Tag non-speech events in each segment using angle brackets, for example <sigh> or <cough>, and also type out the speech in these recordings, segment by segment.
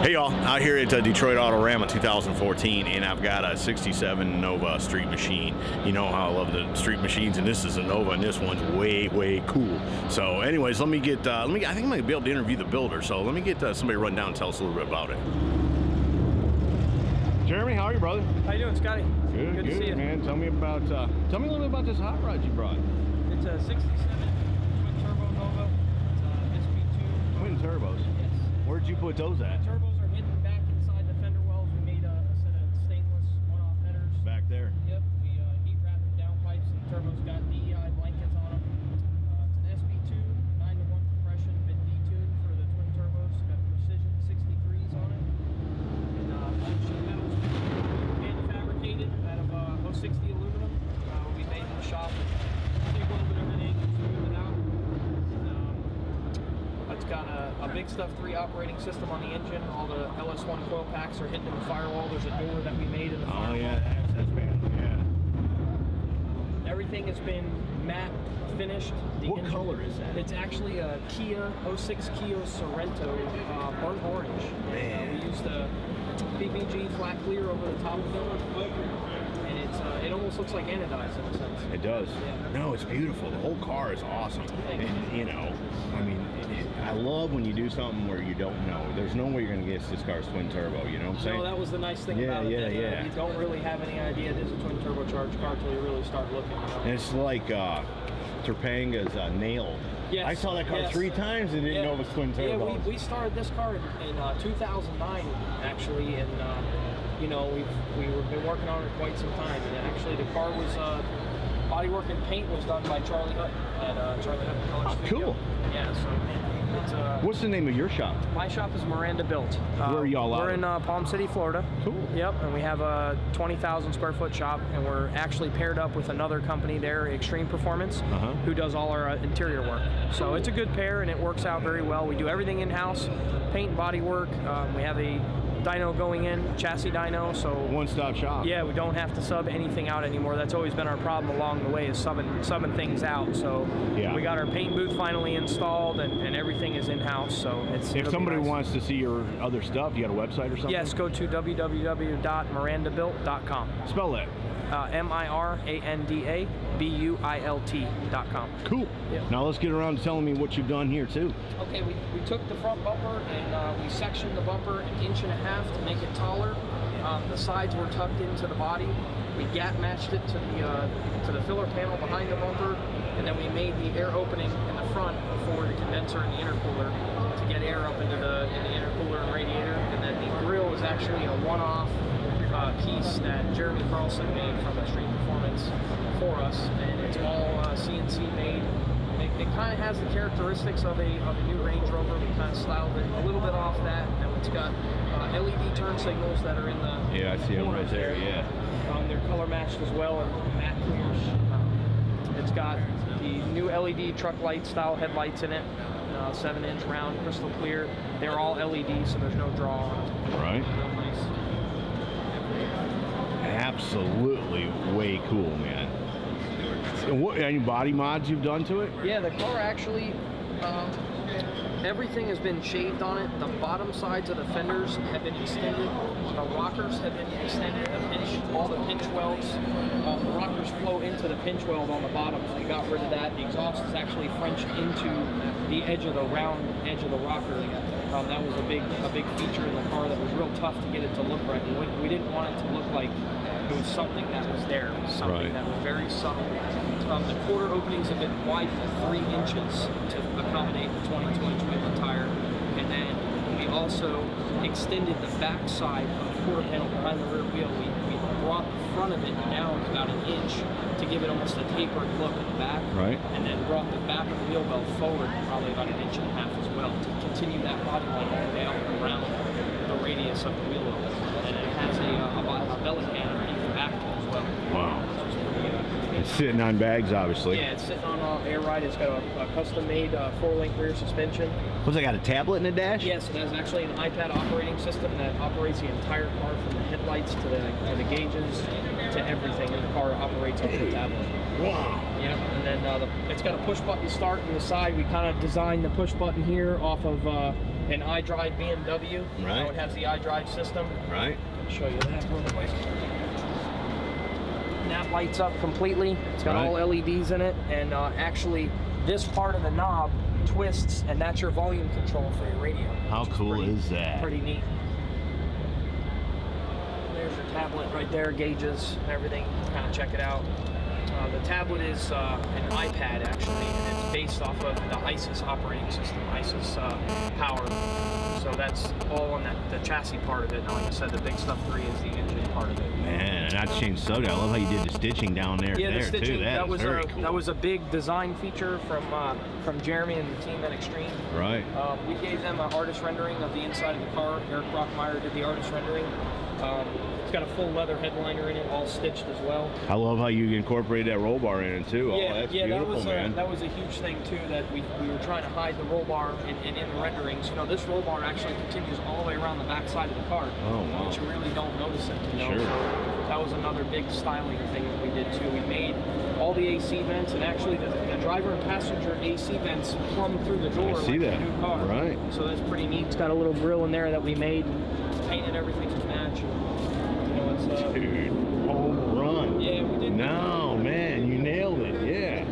Hey y'all, out here at uh, Detroit Autorama 2014, and I've got a 67 Nova Street Machine. You know how I love the Street Machines, and this is a Nova, and this one's way, way cool. So, anyways, let me get, uh, let me. I think I'm gonna be able to interview the builder. So, let me get uh, somebody run down and tell us a little bit about it. Jeremy, how are you, brother? How you doing, Scotty? Good, good, to see you. man. Tell me about, uh, tell me a little bit about this hot rod you brought. It's a 67 twin turbo Nova. It's a SP2. Twin turbos. Yes. Where'd you put those at? Turbos are hidden back inside the fender wells. We made a, a set of stainless one-off headers. Back there. Yep. We uh, heat wrapped the downpipes, and the turbos got DEI blankets on them. Uh, it's an SP2, 9 to 1 compression, been detuned for the twin turbos. Got precision 63s on it. And uh, all sheet metals hand fabricated out of uh, 060 aluminum. Uh, we made in the shop. TIG welded everything and smoothed it out. Um, it's got a, a Big Stuff 3 operating system on the engine. All the LS1 coil packs are hitting in the firewall. There's a door that we made in the Oh firewall. yeah, access panel. Everything has been matte finished. The What color is that? It's actually a Kia 06 Kia Sorento uh, burnt orange. And, uh, we used a PPG flat clear over the top of it, it's uh, it almost looks like anodized in a sense. It does. Yeah. No, it's beautiful. The whole car is awesome. You. And, you know, I mean, it, it- I love when you do something where you don't know. There's no way you're going to guess this car's twin turbo. You know what I'm saying? So that was the nice thing Yeah, about it. yeah, that, uh, yeah. You don't really have any idea this is a twin turbocharged car until you really start looking. You know? and it's like uh, Topanga's uh, nailed. Yes, I saw that car yes. three times and didn't Yeah. know it was twin turbo. Yeah, we, we started this car in, in uh, 2009, actually, and uh, you know we've we've been working on it quite some time. And actually, the car was uh, bodywork and paint was done by Charley Hutton at uh, Charley Hutton Color Oh, Studio. cool. Yeah, so it's uh, What's the name of your shop? my shop is Miranda Built. Uh, Where are y'all out We're in uh, Palm City, Florida. Cool. Yep, and we have a 20,000 square foot shop, and we're actually paired up with another company there, Extreme Performance, Uh-huh. who does all our uh, interior work. So it's a good pair, and it works out very well. We do everything in house, paint, and body work. Um, we have a dyno going in, chassis dyno, so One-stop shop. yeah, we don't have to sub anything out anymore. That's always been our problem along the way is subbing, subbing things out. So Yeah. we got our paint booth finally installed, and, and everything is in house. So it's If somebody nice. wants to see your other stuff, you got a website or something? Yes, go to www.mirandabuilt.com. Spell that. Uh, M I R A N D A B U I L T.com. Cool. Yeah. Now let's get around to telling me what you've done here too. Okay, we, we took the front bumper and uh, we sectioned the bumper an inch and a half to make it taller. Um, the sides were tucked into the body. We gap matched it to the uh, to the filler panel behind the bumper, and then we made the air opening in the front for the condenser and the intercooler to get air up into the in the intercooler and radiator. And then the grill is actually a one-off uh, piece that Jeremy Carlson made from Extreme Performance for us, and it's all uh, CNC made. It, it kind of has the characteristics of a, of a new Range Rover. We kind of styled it a little bit off that. And it's got LED turn signals that are in the Yeah, I see them right there, yeah. Um, they're color matched as well and matte clears. It's got the new LED truck light style headlights in it. Uh, seven inch round crystal clear. They're all LED, so there's no draw on them. Right. Real nice. Absolutely way cool, man. And what any body mods you've done to it? Yeah, the car actually, um, everything has been shaved on it. The bottom sides of the fenders have been extended. The rockers have been extended. The pinch, all the pinch welds. Um, the rockers flow into the pinch weld on the bottom, so we got rid of that. The exhaust is actually Frenched into the edge of the round edge of the rocker. Um, that was a big, a big feature in the car that was real tough to get it to look right. We, we didn't want it to look like it was something that was there. Something Right. that was very subtle. Um, the quarter openings have been widened three inches to accommodate the 2020 Twin tire. And then we also extended the back side of the quarter panel behind the rear wheel. We, we brought the front of it down about an inch to give it almost a tapered look at the back. Right. And then brought the back of the wheel well forward probably about an inch and a half as well to continue that body line all the way out around the radius of the wheel well. And it has a, uh, a, a belly can underneath the back as well. Wow. Which is pretty, uh, It's sitting on bags, obviously. yeah, it's sitting on uh, air ride. It's got a, a custom-made uh, four-link rear suspension. What's it got a tablet in the dash? Yes, it has actually an iPad operating system that operates the entire car from the headlights to the to the gauges to everything. And the car operates over the tablet. Wow. Yeah, and then uh, the, it's got a push button start on the side. We kind of designed the push button here off of uh, an iDrive BMW. Right. Now it has the iDrive system. Right. I'll show you that real quick. That lights up completely. It's got all LEDs in it, and uh, actually, this part of the knob twists, and that's your volume control for your radio. How cool pretty- is that? Pretty neat. There's your tablet right there, gauges, everything. Kind of check it out. Uh, the tablet is uh, an iPad actually, and it's based off of the ISIS operating system, ISIS uh, power. So that's all on that the chassis part of it. Now, like I said, the big stuff three is the engine part of it. Man, and not to change the subject. I love how you did the stitching down there. Yeah, there the stitching too. that, is was a cool. that was a big design feature from uh, from Jeremy and the team at Extreme. right. Um, we gave them an artist rendering of the inside of the car. Eric Brockmeyer did the artist rendering. Um, it's got a full leather headliner in it, all stitched as well. I love how you incorporated that roll bar in it too. yeah, oh, that's yeah, beautiful, that was man. A, that was a huge thing too. That we, we were trying to hide the roll bar in, in, in the renderings. You know, this roll bar actually continues all the way around the back side of the car, Oh, wow. which you really don't notice it. You know, Sure. so that was another big styling thing that we did too. We made all the AC vents, and actually the, the driver and passenger AC vents plumb through the door I see like that. new car. Right. So that's pretty neat. It's got a little grill in there that we made, painted everything to match. You know, it's uh, Dude, home run. yeah, we did. No, man, you nailed it. Yeah.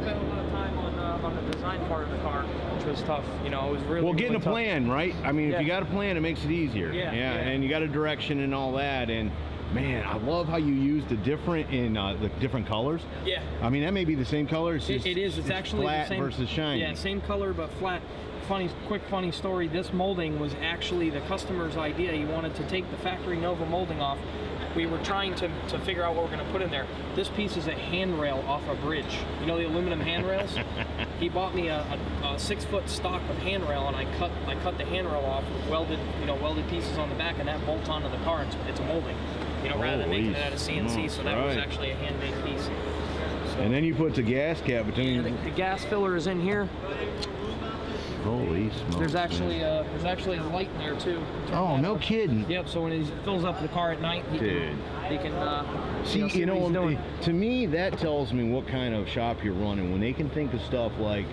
spent a lot of time on uh, on the design part of the car, which was tough. You know, it was really Well, getting really a tough. plan, right? I mean, Yeah. if you got a plan, it makes it easier. Yeah, yeah, yeah. and you got a direction and all that. And man, I love how you use the different in uh, the different colors. Yeah. I mean, that may be the same color. It's It, just, it is. It's, actually flat the same versus shiny. Yeah, same color but flat. Funny, quick, funny story. This molding was actually the customer's idea. He wanted to take the factory Nova molding off. We were trying to, to figure out what we're going to put in there. This piece is a handrail off a bridge. You know the aluminum handrails? <laughs> he bought me a, a, a six foot stock of handrail, and I cut I cut the handrail off, welded you know welded pieces on the back, and that bolts onto the car. It's, it's a molding. You know, rather than making it out of CNC. So that was actually a handmade piece. So, And then you put the gas cap between. yeah, the, the gas filler is in here. Holy smokes! There's man. actually a there's actually a light in there too. Oh, no kidding. Yep. So when he fills up the car at night, he Dude. can he can uh, See, you know, see you know, to me, that tells me what kind of shop you're running. When they can think of stuff like,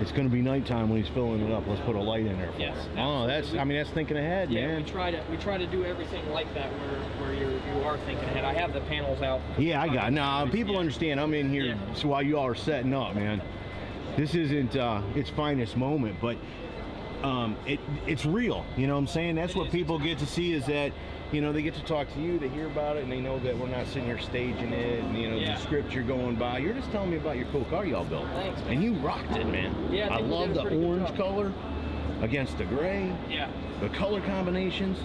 it's going to be nighttime when he's filling it up. Let's put a light in there. Yes. Oh, that's. I mean, that's thinking ahead, Yeah, man. we try to we try to do everything like that where where you you are thinking ahead. I have the panels out. Yeah, I got. Now people Yeah. understand. I'm in here Yeah. so while you all are setting up, man. This isn't uh, its finest moment, but um, it it's real. You know what I'm saying? That's It what people get to see is that. You know, they get to talk to you, they hear about it, and they know that we're not sitting here staging it, and, you know, Yeah. the script you're going by. You're just telling me about your cool car y'all built. Thanks. And you rocked it, man. Yeah, I I love the orange color against the gray, Yeah. the color combinations,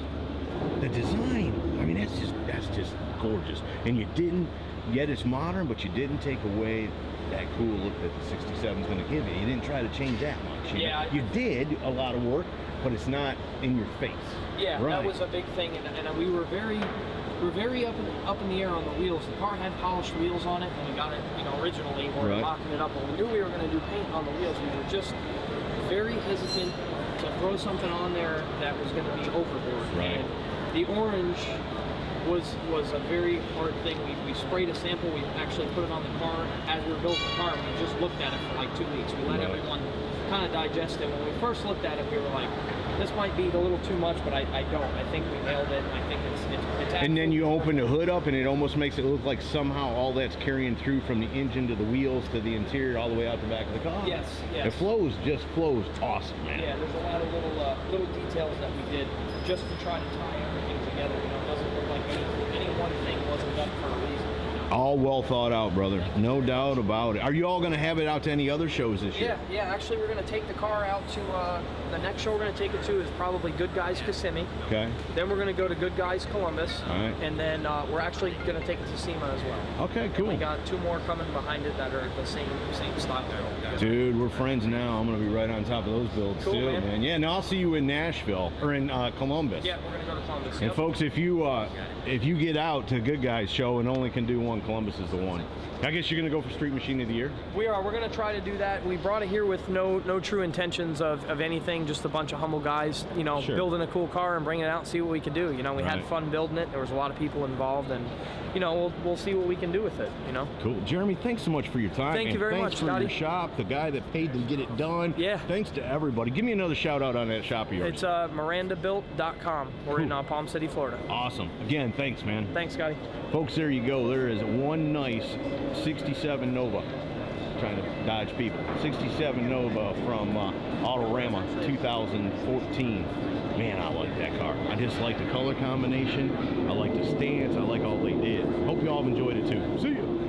the design. I mean, that's just that's just gorgeous. And you didn't yet it's modern, but you didn't take away that cool look that the 67 is going to give you. You didn't try to change that much. you Yeah, know? You did a lot of work, but it's not in your face. Yeah, right. that was a big thing, and, and we were very, we were very up in, up in the air on the wheels. The car had polished wheels on it and we got it, you know, originally. We were Right. mocking it up, but we knew we were going to do paint on the wheels. We were just very hesitant to throw something on there that was going to be overboard. Right. And the orange was was a very hard thing. We, we sprayed a sample. We actually put it on the car as we were building the car. We just looked at it for like two weeks. We let Right. everyone kind of digest it. When we first looked at it, we were like, "This might be a little too much," but I, I don't. I think we nailed it. I think it's it's, it's and then you open the hood up, and it almost makes it look like somehow all that's carrying through from the engine to the wheels to the interior, all the way out the back of the car. Yes, yes. It flows, just flows awesome, man. Yeah, there's a lot of little uh, little details that we did just to try to tie everything together. You know, it doesn't look like any any one thing wasn't done for a reason. All well thought out, brother. No doubt about it. Are you all going to have it out to any other shows this year? Yeah, yeah. Actually, we're gonna take the car out to uh, the next show. We're gonna take it to is probably Good Guys Kissimmee. Okay. Then we're gonna go to Good Guys Columbus. All right. And then uh, we're actually gonna take it to SEMA as well. Okay, cool. We got two more coming behind it that are the same same style. Dude, we're friends now. I'm gonna be right on top of those builds Cool, too, man. Yeah, and I'll see you in Nashville or in uh, Columbus. Yeah, we're gonna go to Columbus. And Yep. folks, if you uh, if you get out to Good Guys show and only can do one, Columbus is the one. I guess you're gonna go for Street Machine of the Year. We are. We're going to try to do that. We brought it here with no no true intentions of, of anything. Just a bunch of humble guys, you know, Sure. building a cool car and bringing it out and see what we could do. You know, we Right. had fun building it. There was a lot of people involved, and you know, we'll we'll see what we can do with it. You know. Cool, Jeremy. Thanks so much for your time. Thank you very thanks much, for Scotty. your shop, the guy that paid to get it done. Yeah. Thanks to everybody. Give me another shout out on that shop of yours. It's uh, mirandabuilt.com. We're in Cool. uh, Palm City, Florida. awesome. Again, thanks, man. Thanks, Scotty. Folks, there you go. There is one nice 67 Nova. Trying to dodge people. 67 Nova from uh, Autorama 2014. Man, I like that car. I just like the color combination. I like the stance. I like all they did. Hope you all have enjoyed it too. See ya.